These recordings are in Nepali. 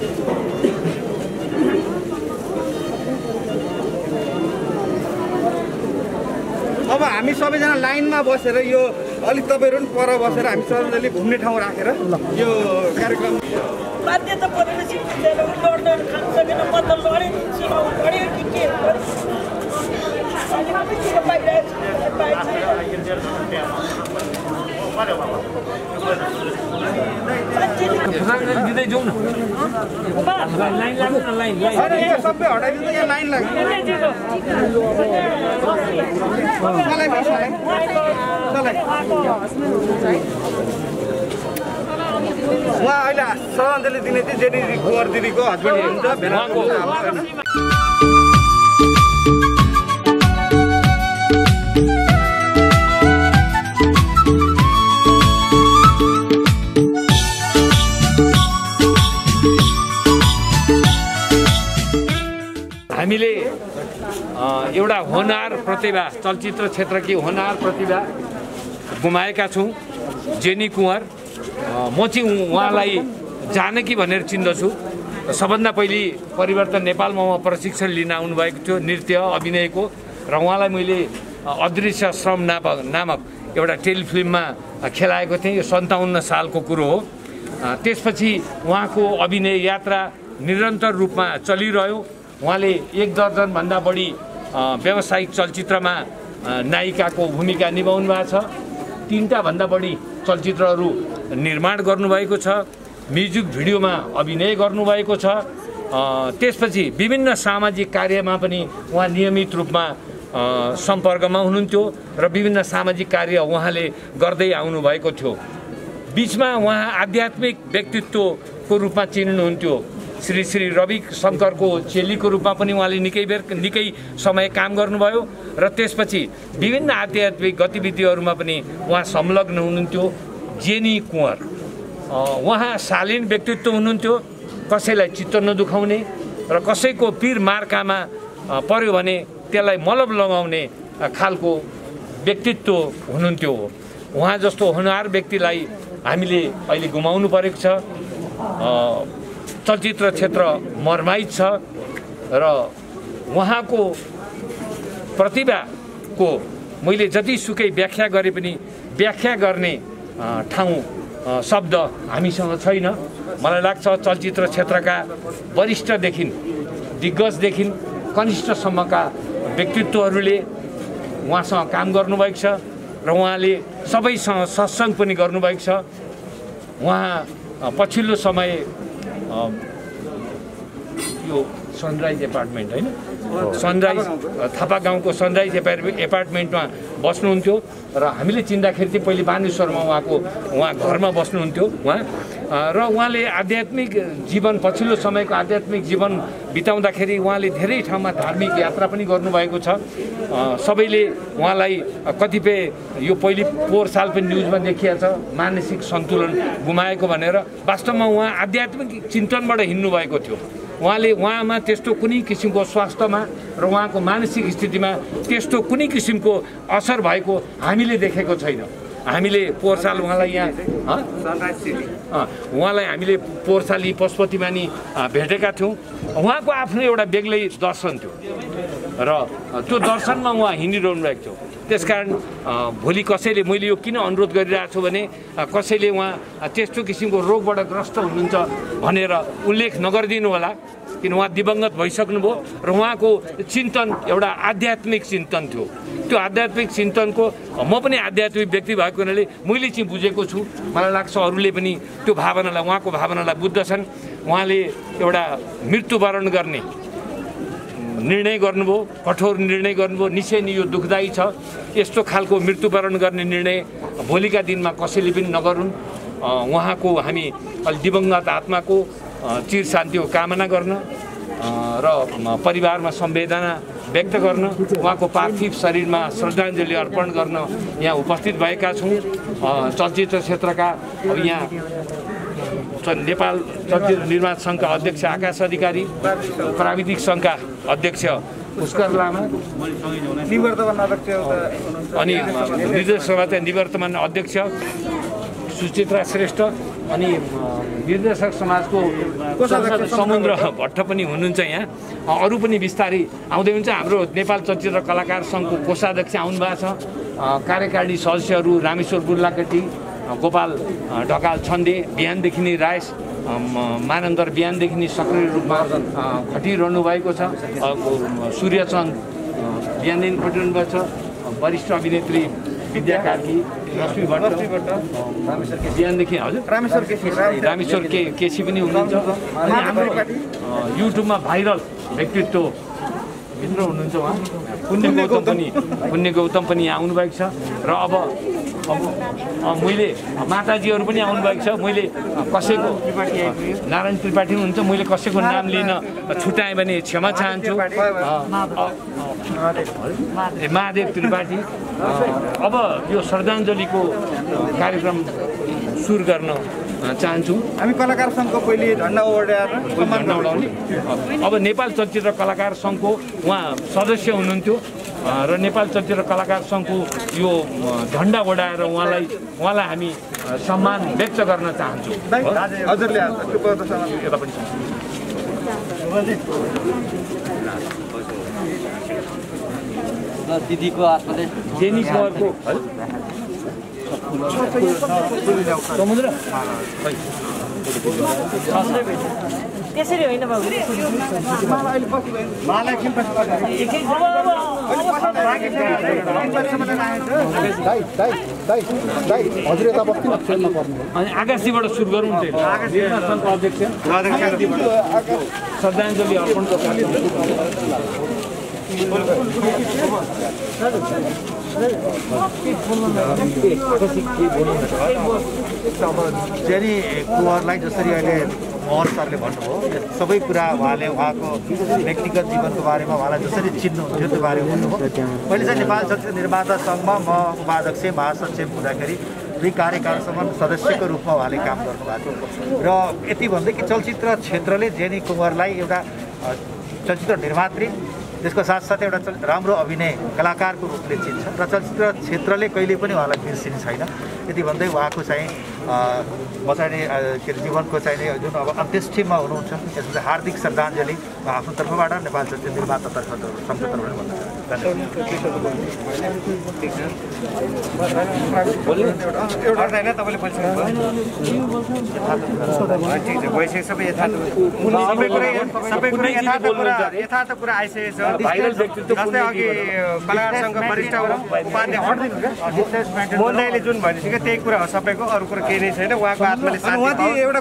अब हामी सबैजना लाइनमा बसेर यो अलिक तपाईँहरू पनि पर बसेर हामी सबैजनाले घुम्ने ठाउँ राखेर यो कार्यक्रम बाध्यता परेपछि खान सकेन लाइन। उहाँ अहिले श्रद्धाञ्जली दिने चाहिँ जेनी कुवर दिदीको हस्बेन्ड हुनुहुन्छ भेला होनार प्रतिभा चलचित्र क्षेत्रकी होनार प्रतिभा गुमाएका छौँ। जेनी कुँवर म चाहिँ उहाँलाई जानकी भनेर चिन्दछु। सबभन्दा पहिले परिवर्तन नेपालमा उहाँ प्रशिक्षण लिन आउनुभएको थियो नृत्य अभिनयको। र उहाँलाई मैले अदृश्य श्रम नापक नामक एउटा टेलिफिल्ममा खेलाएको थिएँ। यो सन्ताउन्न सालको कुरो हो। त्यसपछि उहाँको अभिनय यात्रा निरन्तर रूपमा चलिरह्यो। उहाँले एक दर्जनभन्दा बढी व्यावसायिक चलचित्रमा नायिकाको भूमिका निभाउनु भएको छ। तिनवटा भन्दा बढी चलचित्रहरू निर्माण गर्नुभएको छ। म्युजिक भिडियोमा अभिनय गर्नुभएको छ। त्यसपछि विभिन्न सामाजिक कार्यमा पनि उहाँ नियमित रूपमा सम्पर्कमा हुनुहुन्थ्यो र विभिन्न सामाजिक कार्य उहाँले गर्दै आउनुभएको थियो। बिचमा उहाँ आध्यात्मिक व्यक्तित्वको रूपमा चिन्नुहुन्थ्यो। श्री श्री रवि शङ्करको चेलीको रूपमा पनि उहाँले निकै बेर निकै समय काम गर्नुभयो र त्यसपछि विभिन्न आध्यात्मिक गतिविधिहरूमा पनि उहाँ संलग्न हुनुहुन्थ्यो जेनी कुँवर। उहाँ शालीन व्यक्तित्व हुनुहुन्थ्यो कसैलाई चित्त नदुखाउने र कसैको पिर मार्कामा पर्यो भने त्यसलाई मलब लगाउने खालको व्यक्तित्व हुनुहुन्थ्यो। उहाँ जस्तो होनहार व्यक्तिलाई हामीले अहिले गुमाउनु परेको छ। चलचित्र क्षेत्र मर्माइत छ र उहाँको प्रतिभाको मैले जतिसुकै व्याख्या गरे पनि व्याख्या गर्ने ठाउँ शब्द हामीसँग छैन। मलाई लाग्छ चलचित्र क्षेत्रका वरिष्ठदेखि दिग्गजदेखि कनिष्ठसम्मका व्यक्तित्वहरूले उहाँसँग काम गर्नुभएको छ र उहाँले सबैसँग सत्सङ्ग पनि गर्नुभएको छ। उहाँ पछिल्लो समय यो सनराइज एपार्टमेन्ट होइन? सनराइज थापा गाउँको सनराइज एपार्ट एपार्टमेन्टमा बस्नुहुन्थ्यो र हामीले चिन्दाखेरि चाहिँ पहिले बानेश्वरमा उहाँको उहाँ घरमा बस्नुहुन्थ्यो उहाँ। र उहाँले आध्यात्मिक जीवन पछिल्लो समयको आध्यात्मिक जीवन बिताउँदाखेरि उहाँले धेरै ठाउँमा धार्मिक यात्रा पनि गर्नुभएको छ। सबैले उहाँलाई कतिपय यो पहिले पोहोर साल पनि न्युजमा देखिया छ मानसिक सन्तुलन गुमाएको भनेर। वास्तवमा उहाँ आध्यात्मिक चिन्तनबाट हिँड्नुभएको थियो। उहाँले उहाँमा त्यस्तो कुनै किसिमको स्वास्थ्यमा र उहाँको मानसिक स्थितिमा त्यस्तो कुनै किसिमको असर भएको हामीले देखेको छैन। हामीले पोहोर साल उहाँलाई यहाँ उहाँलाई हामीले पोहोर साल यी पशुपतिमा नि अँ, भेटेका थियौँ। उहाँको आफ्नो एउटा बेग्लै दर्शन थियो। र त्यो दर्शनमा उहाँ हिँडिरहनु भएको थियो। त्यसकारण अँ, भोलि कसैले मैले यो किन अनुरोध गरिरहेको छु भने कसैले उहाँ त्यस्तो किसिमको रोगबाट ग्रस्त हुनुहुन्छ भनेर उल्लेख नगरिदिनु होला किन उहाँ दिवङ्गत भइसक्नुभयो र उहाँको चिन्तन एउटा आध्यात्मिक चिन्तन थियो। त्यो आध्यात्मिक चिन्तनको म पनि आध्यात्मिक व्यक्ति भएको हुनाले मैले चाहिँ बुझेको छु। मलाई लाग्छ अरूले पनि त्यो भावनालाई उहाँको भावनालाई बुझ्दछन्। उहाँले एउटा मृत्युवरण गर्ने निर्णय गर्नुभयो कठोर निर्णय गर्नुभयो। निश्चय नै यो दुःखदायी छ। यस्तो खालको मृत्युवरण गर्ने निर्णय भोलिका दिनमा कसैले पनि नगरून्। उहाँको हामी अलि दिवङ्गत आत्माको चिर शान्तिको कामना गर्न र परिवारमा संवेदना व्यक्त गर्न उहाँको पार्थिव शरीरमा श्रद्धाञ्जली अर्पण गर्न यहाँ उपस्थित भएका छौँ। चलचित्र क्षेत्रका अब यहाँ नेपाल चलचित्र निर्माण सङ्घका अध्यक्ष आकाश अधिकारी प्राविधिक सङ्घका अध्यक्ष पुष्कर लामा अनि निर्देशक सभाका निवर्तमान अध्यक्ष सुचित्रा श्रेष्ठ अनि निर्देशक समाजको कोषाध्यक्ष समुद्र भट्ट पनि हुनुहुन्छ यहाँ। अरू पनि बिस्तारै आउँदै हुन्छ। हाम्रो नेपाल चलचित्र कलाकार सङ्घको कोषाध्यक्ष आउनु भएको छ। कार्यकारिणी सदस्यहरू रामेश्वर बुर्लाकटी गोपाल ढकाल छन्दे बिहानदेखि नै रायस मानन्दर बिहानदेखि नै सक्रिय रूपमा खटिरहनु भएको छ। सूर्यचन्द बिहानदेखि खटिरहनु भएको छ। वरिष्ठ अभिनेत्री बिहानदेखि हजुर। रामेश्वर केसी राम- रामेश्वर के केसी पनि हुनुहुन्छ। अनि हाम्रो युट्युबमा भाइरल व्यक्तित्व भित्र हुनुहुन्छ उहाँ। पुण्य गौतम पनि पुण्य गौतम पनि यहाँ आउनुभएको छ। र अब मैले माताजीहरू पनि आउनुभएको छ। मैले कसैको नारायण त्रिपाठी हुनुहुन्छ मैले कसैको नाम लिन छुट्याएँ भने क्षमा चाहन्छु। ए, महादेव त्रिपाठी। अब यो श्रद्धाञ्जलीको कार्यक्रम सुरु गर्न चाहन्छु। हामी कलाकार सङ्घको पहिले झन्डा ओडाएर सम्मान अब नेपाल चलचित्र कलाकार सङ्घको उहाँ सदस्य हुनुहुन्थ्यो। र नेपाल चलचित्र कलाकार सङ्घको यो झन्डा ओडाएर उहाँलाई उहाँलाई हामी सम्मान व्यक्त गर्न चाहन्छौँ। यता पनि। दिदीको आत्माले जेनी कुँवरको समुद्र? त्यसरी होइन बाबु। हजुर पर्नु अनि आकाशीबाट सुरु गरौँ श्रद्धाञ्जली कार्यक्रम जेनी कुँवरलाई जसरी अहिले मोहन सरले भन्नुभयो सबै कुरा उहाँले उहाँको व्यक्तिगत जीवनको बारेमा उहाँलाई जसरी चिन्नुहुन्थ्यो त्यो बारेमा भन्नुभयो। मैले चाहिँ नेपाल चलचित्र निर्माता सङ्घमा म उपाध्यक्ष महासचिव हुँदाखेरि दुई कार्यकालसम्म सदस्यको रूपमा उहाँले काम गर्नुभएको थियो। र यति भन्दै कि चलचित्र क्षेत्रले जेनी कुँवरलाई एउटा चलचित्र निर्मात्री त्यसको साथसाथै एउटा राम्रो अभिनय कलाकारको रूपले चिन्छ र चलचित्र क्षेत्रले कहिले पनि उहाँलाई बिर्सिने छैन। यति भन्दै उहाँको चाहिँ अ, म चाहिँ नि, अ, के अरे जीवनको चाहिँ नि जुन अब अन्त्येष्टिमा हुनुहुन्छ त्यसमा चाहिँ हार्दिक श्रद्धाञ्जली आफ्नो तर्फबाट नेपाल चलचित्र निर्मातातर्फ संघको तर्फबाट भन्न यथार्थ कुरा आइसकेको छ जस्तै अघि वरिष्ठ उपाध्याय जुन भनिसक्यो त्यही कुरा हो सबैको अरू कुरा केही नै छैन उहाँको आत्माले शान्ति एउटा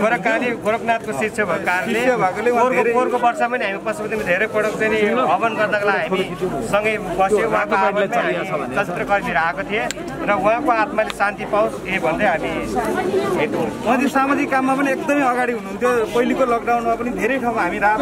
गोरखकाली गोरखनाथको शिष्य भएको कारणले पोहोरको वर्षमा नि हामी पशुपतिमा धेरै पटक चाहिँ हवन गर्दाको लागि हामी सँगै बस्यो। उहाँको चलचित्र कर्मीहरू आएको थिए र उहाँको आत्माले शान्ति पाओस् यही भन्दै हामी उहाँ सामाजिक काममा पनि एकदमै अगाडि हुनुहुन्थ्यो। पहिलेको लकडाउनमा पनि धेरै ठाउँमा हामी रात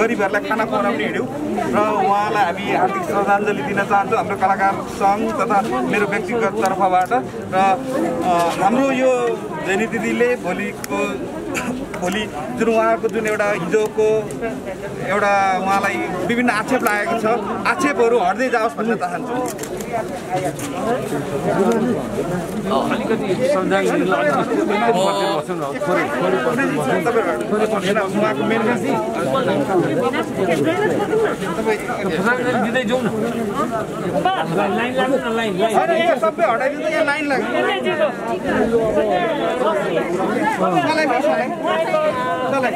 गरिबहरूलाई खाना खुवाउन पनि हिँड्यौँ। र उहाँलाई हामी हार्दिक श्रद्धाञ्जली दिन चाहन्छौँ हाम्रो कलाकार सङ्घ तथा मेरो व्यक्तिगत तर्फबाट। र हाम्रो यो जेनी दिदीले भोलिको भोलि जुन उहाँको जुन एउटा हिजोको एउटा उहाँलाई विभिन्न आक्षेप लागेको छ आक्षेपहरू हट्दै जाओस् भन्न चाहन्छु। अलिकति जाउँ लाइन यहाँ सबै लाइन लाग्छ मलाई पनि चलाइ। चलाइ।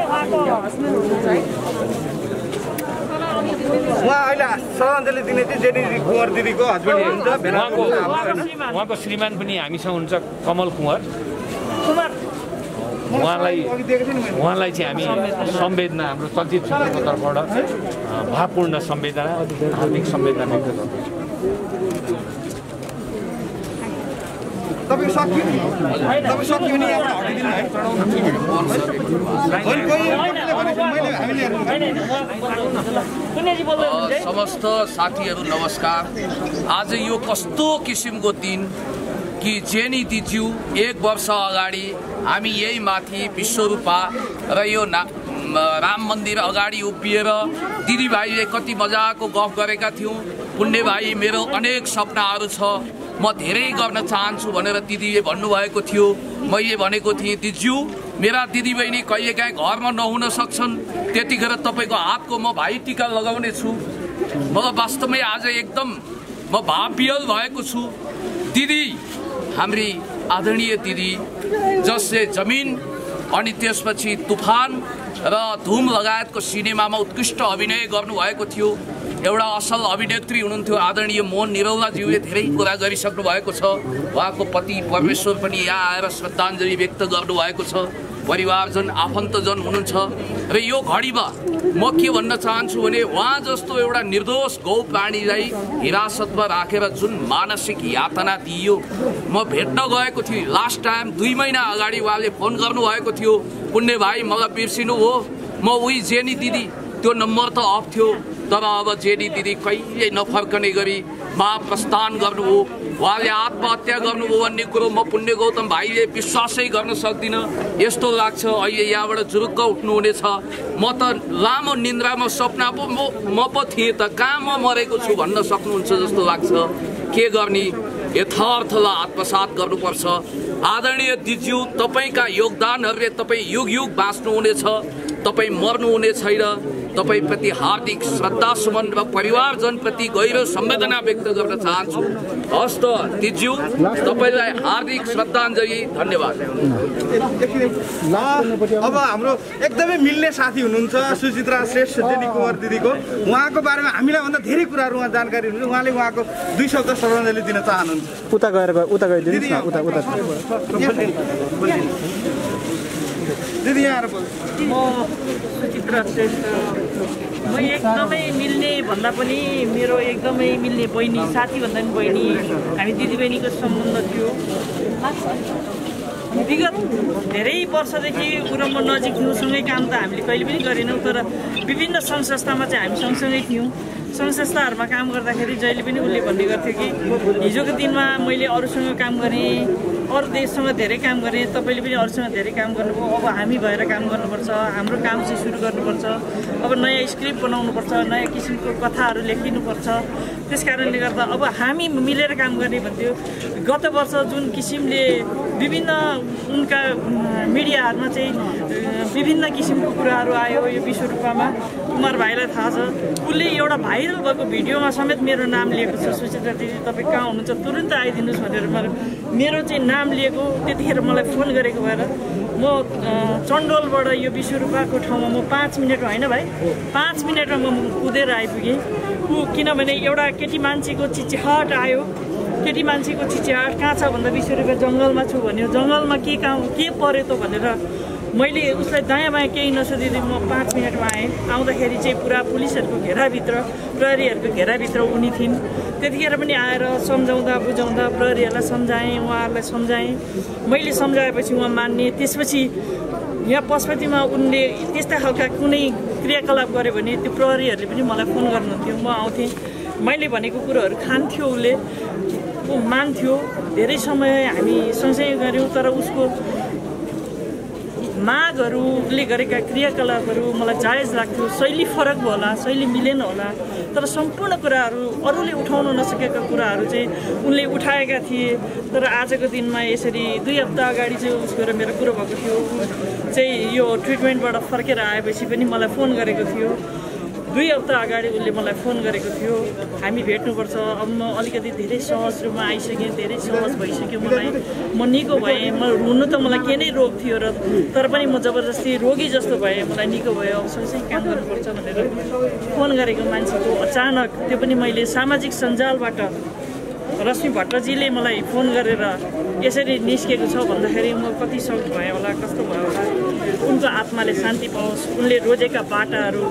उहाँ अहिले श्रद्धाञ्जली दिने चाहिँ जेनी कुँवर दिदीको हस्बेन्ड हुनुहुन्छ उहाँको उहाँको श्रीमान। पनि हामीसँग हुन्छ कमल कुँवर। उहाँलाई उहाँलाई चाहिँ हामी संवेदना। हाम्रो चलचित्र क्षेत्रको तर्फबाट भावपूर्ण संवेदना हार्दिक संवेदना व्यक्त गर्दछौँ। तपाईँ सक्यो नि। तपाईँ सक्यो भने यहाँबाट हटाइदिनु है? है? समस्त साथीहरू नमस्कार। आज यो कस्तो किसिमको दिन कि जेनी दिज्यू एक वर्ष अगाडि हामी यही माथि विश्वरूपा र यो ना राम मन्दिर अगाडि उभिएर दिदीभाइले कति मजाको गफ गरेका थियौँ। पुण्य भाइ मेरो अनेक सपनाहरू छ। म धेरै गर्न चाहन्छु भनेर दिदीले भन्नुभएको थियो। मैले भनेको थिएँ दिज्यू मेरा दिदीबहिनी कहिलेकाहीँ घरमा नहुन सक्छन्। त्यतिखेर तपाईँको हातको म भाइ टिका लगाउने छु। म वास्तवमै आज एकदम म भाववियल भएको छु। दिदी हाम्री आदरणीय दिदी जसले जमिन अनि त्यसपछि तुफान र धुम लगायतको सिनेमामा उत्कृष्ट अभिनय गर्नुभएको थियो। एउटा असल अभिनेत्री हुनुहुन्थ्यो आदरणीय मोहन निरौलाज्यूले धेरै कुरा गरिसक्नु भएको छ। उहाँको पति परमेश्वर पनि यहाँ आएर श्रद्धाञ्जली व्यक्त गर्नुभएको छ। परिवारजन आफन्तजन हुनुहुन्छ। र यो घडीमा म के भन्न चाहन्छु भने उहाँ जस्तो एउटा निर्दोष गौ प्राणीलाई हिरासतमा राखेर जुन मानसिक यातना दिइयो म भेट्न गएको थिएँ। लास्ट टाइम दुई महिना अगाडि उहाँले फोन गर्नुभएको थियो। पुण्य भाइ मलाई बिर्सिनु हो। म उही जेनी दिदी त्यो नम्बर त अफ थियो। तर अब जेडी दिदी कहिले नफर्कने गरी महाप्रस्थान गर्नुभयो। उहाँले आत्महत्या गर्नुभयो भन्ने कुरो म पुण्य गौतम भाइले विश्वासै गर्न सक्दिनँ। यस्तो लाग्छ अहिले यहाँबाट जुरुक्क उठ्नुहुनेछ। म त लामो निन्द्रामा सपना पो म म पो थिएँ त कहाँ म मरेको छु भन्न सक्नुहुन्छ जस्तो लाग्छ। के गर्ने? यथार्थलाई आत्मसात गर्नुपर्छ। आदरणीय दिज्यू तपाईँका योगदानहरूले तपाईँ युग युग बाँच्नुहुनेछ। तपाईँ मर्नुहुने छैन। तपाईँप्रति हार्दिक श्रद्धा सुमन र परिवारजनप्रति गहिरो संवेदना व्यक्त गर्न चाहन्छु। हस् त दिज्यू तपाईँलाई हार्दिक श्रद्धाञ्जली धन्यवाद। अब हाम्रो एकदमै मिल्ने साथी हुनुहुन्छ सुचित्रा श्रेष्ठ जेनी कुमार दिदीको। उहाँको बारेमा हामीलाई भन्दा धेरै कुराहरू उहाँ जानकारी हुनुहुन्छ। उहाँले उहाँको दुई शब्द श्रद्धाञ्जली दिन चाहनुहुन्छ। उता गएर उता उता दिदी यहाँ। म श्रेष्ठ म एकदमै मिल्ने भन्दा पनि मेरो एकदमै मिल्ने बहिनी साथी भन्दा पनि बहिनी हामी दिदीबहिनीको सम्बन्ध थियो विगत धेरै वर्षदेखि ऊ र म नजिक थियौँ सँगै काम त हामीले कहिले पनि गरेनौँ तर विभिन्न सङ्घ संस्थामा चाहिँ हामी सँगसँगै थियौँ सङ्घ संस्थाहरूमा काम गर्दाखेरि जहिले पनि उसले भन्ने गर्थ्यो कि हिजोको दिनमा मैले अरूसँग काम गरेँ अरू देशसँग धेरै काम गरेँ तपाईँले पनि अरूसँग धेरै काम गर्नुभयो। अब हामी भएर काम गर्नुपर्छ हाम्रो काम चाहिँ सुरु गर्नुपर्छ। अब नयाँ स्क्रिप्ट बनाउनुपर्छ नयाँ किसिमको कथाहरू लेखिनुपर्छ। त्यस कारणले गर्दा अब हामी मिलेर काम गर्ने भन्थ्यो। गत वर्ष जुन किसिमले विभिन्न उनका मिडियाहरूमा चाहिँ विभिन्न किसिमको कुराहरू आयो यो विश्व रूपमा कुमार भाइलाई थाहा छ। उसले एउटा भाइरल भएको भिडियोमा समेत मेरो नाम लिएको छ। सुचित्रा दिदी तपाईँ कहाँ हुनुहुन्छ? तुरन्त आइदिनुहोस् भनेर मेरो मेरो चाहिँ नाम लिएको त्यतिखेर मलाई फोन गरेको भएर म चन्डोलबाट यो विश्वरूपाको ठाउँमा म पाँच मिनटमा होइन भाइ? पाँच मिनटमा म कुदेर आइपुगेँ। ऊ किनभने एउटा केटी मान्छेको चिच्याहट आयो। केटी मान्छेको चिच्याहट कहाँ छ भन्दा विश्वरूपा जङ्गलमा छु भन्यो। जङ्गलमा के काम के पऱ्यो त भनेर मैले उसलाई दायाँ बायाँ केही नसोधिँदै म पाँच मिनटमा आएँ। आउँदाखेरि चाहिँ पुरा पुलिसहरूको घेराभित्र प्रहरीहरूको घेराभित्र उनी थिइन्। त्यतिखेर पनि आएर सम्झाउँदा बुझाउँदा प्रहरीहरूलाई सम्झाएँ उहाँहरूलाई सम्झाएँ। मैले सम्झाएपछि उहाँ मान्ने। त्यसपछि यहाँ पशुपतिमा उनले त्यस्ता खालका कुनै क्रियाकलाप गर्यो भने त्यो प्रहरीहरूले पनि मलाई फोन गर्नुहुन्थ्यो। म आउँथेँ। मैले भनेको कुरोहरू खान्थ्यो उसले। मान्थ्यो। धेरै समय हामी सँगसँगै गऱ्यौँ तर उसको मागहरूले गरेका क्रियाकलापहरू मलाई जायज लाग्थ्यो शैली फरक होला शैली मिलेन होला। तर सम्पूर्ण कुराहरू अरूले उठाउन नसकेका कुराहरू चाहिँ उनले उठाएका थिए। तर आजको दिनमा यसरी दुई हप्ता अगाडि चाहिँ उसको र मेरो कुरो भएको थियो। चाहिँ यो ट्रिटमेन्टबाट फर्केर आएपछि पनि मलाई फोन गरेको थियो। दुई हप्ता अगाडि उसले मलाई फोन गरेको थियो हामी भेट्नुपर्छ। अब म अलिकति धेरै सहज रूपमा आइसकेँ धेरै सहज भइसक्यो मलाई। म निको भएँ। म रुनु त मलाई के नै रोग थियो र तर पनि म जबरजस्ती रोगी जस्तो भएँ। मलाई निको भयो। अब सँगसँगै काम गर्नुपर्छ भनेर फोन गरेको मान्छेको अचानक त्यो पनि मैले सामाजिक सञ्जालबाट रश्मि भट्टजीले मलाई फोन गरेर यसरी निस्केको छ भन्दाखेरि म कति सक भएँ होला कस्तो भयो होला? उनको आत्माले शान्ति पाओस्। उनले रोजेका बाटाहरू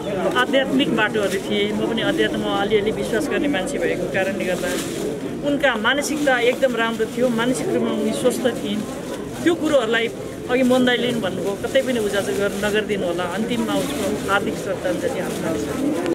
आध्यात्मिक बाटोहरू थिए। म पनि अध्यात्ममा अलिअलि विश्वास गर्ने मान्छे भएको कारणले गर्दा उनका मानसिकता एकदम राम्रो थियो। मानसिक रूपमा उनी स्वस्थ थिइन्। त्यो कुरोहरूलाई अघि मोहन दाइले पनि भन्नुभयो कतै पनि उजागर नगरिदिनु होला अन्तिममा उसको हार्दिक श्रद्धाञ्जली आफ्नो